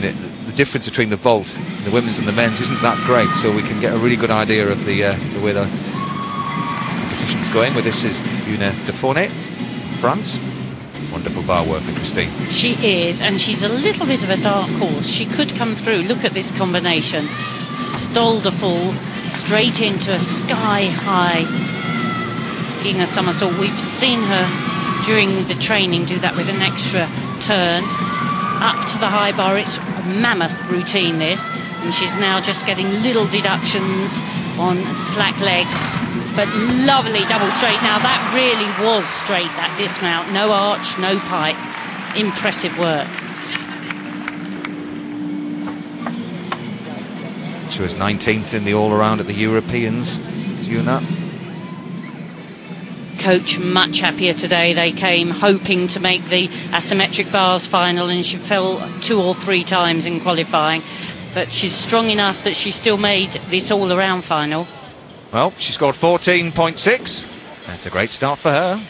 The, the difference between the vault, the women's and the men's, isn't that great, so we can get a really good idea of the, uh, the way the competition's going. With this is Youna Dufournet, France. Wonderful bar worker, Christine. She is, and she's a little bit of a dark horse. She could come through. Look at this combination. Stalder fall straight into a sky high being a somersault. We've seen her during the training do that with an extra turn up to the high bar. It's a mammoth routine, this, and she's now just getting little deductions on slack leg. But lovely double straight. Now that really was straight, that dismount. No arch, no pipe. Impressive work. She was 19th in the all-around at the Europeans. Youna coach much happier today. They came hoping to make the asymmetric bars final and she fell two or three times in qualifying. But she's strong enough that she still made this all around final. Well, she scored 14.6. That's a great start for her.